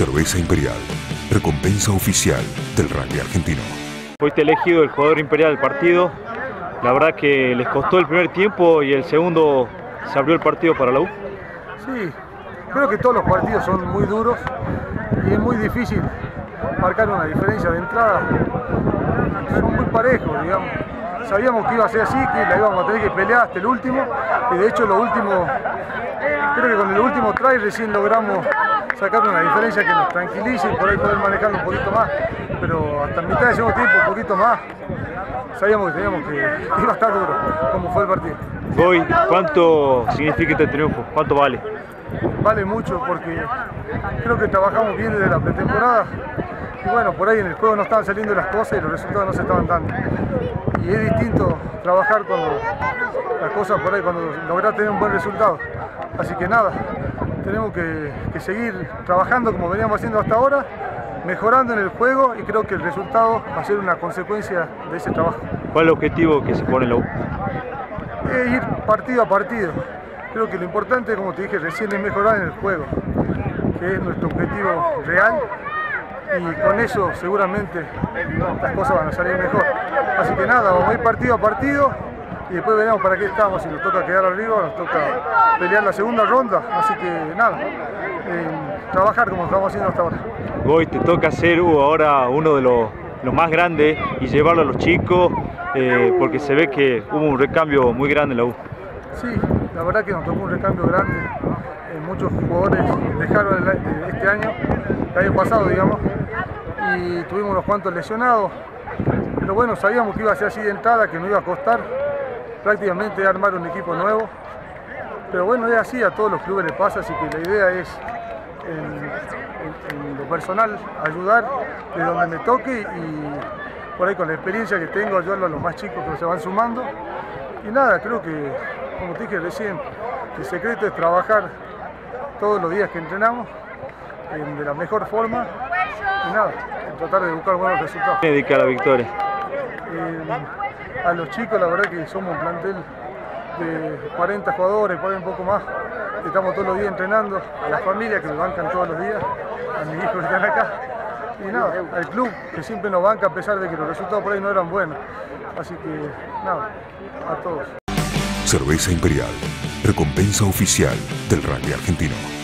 Cerveza Imperial, recompensa oficial del rugby argentino. Fuiste elegido el jugador imperial del partido. La verdad que les costó el primer tiempo y el segundo se abrió el partido para la U. Sí, creo que todos los partidos son muy duros y es muy difícil marcar una diferencia de entrada. Son muy parejos, digamos. Sabíamos que iba a ser así, que la íbamos a tener que pelear hasta el último y de hecho lo último, creo que con el último try recién logramos sacar una diferencia que nos tranquilice y por ahí poder manejarlo un poquito más, pero hasta mitad de segundo tiempo, un poquito más, sabíamos que teníamos que, iba a estar duro, como fue el partido. Hoy, ¿cuánto significa este triunfo? ¿Cuánto vale? Vale mucho porque creo que trabajamos bien desde la pretemporada y bueno, por ahí en el juego no estaban saliendo las cosas y los resultados no se estaban dando. Y es distinto trabajar cuando las cosas por ahí, cuando logras tener un buen resultado. Así que nada, tenemos que, que seguir trabajando como veníamos haciendo hasta ahora, mejorando en el juego y creo que el resultado va a ser una consecuencia de ese trabajo. ¿Cuál es el objetivo que se pone la U? Es ir partido a partido. Creo que lo importante, como te dije recién, es mejorar en el juego, que es nuestro objetivo real y con eso seguramente las cosas van a salir mejor. Así que nada, vamos a ir partido a partido y después veremos para qué estamos, si nos toca quedar arriba nos toca pelear la segunda ronda, así que nada, eh, trabajar como estamos haciendo hasta ahora. Hoy te toca ser ahora uno de los, los, más grandes y llevarlo a los chicos, eh, porque se ve que hubo un recambio muy grande en la U. Sí, la verdad que nos tocó un recambio grande, eh, muchos jugadores dejaron el, este año, el año pasado digamos, tuvimos unos cuantos lesionados, pero bueno, sabíamos que iba a ser así de entrada, que no iba a costar prácticamente armar un equipo nuevo, pero bueno, es así, a todos los clubes les pasa, así que la idea es en, en, lo personal ayudar de donde me toque y por ahí con la experiencia que tengo ayudarlo a los más chicos que se van sumando. Y nada, creo que, como te dije recién, el secreto es trabajar todos los días que entrenamos de la mejor forma. Y nada, tratar de buscar buenos resultados. ¿Qué dedica a la victoria? Eh, a los chicos la verdad que somos un plantel de 40 jugadores, por ahí un poco más, estamos todos los días entrenando, a las familias que nos bancan todos los días, a mis hijos que están acá, y nada, al club que siempre nos banca a pesar de que los resultados por ahí no eran buenos. Así que nada, a todos. Cerveza Imperial, recompensa oficial del rugby argentino.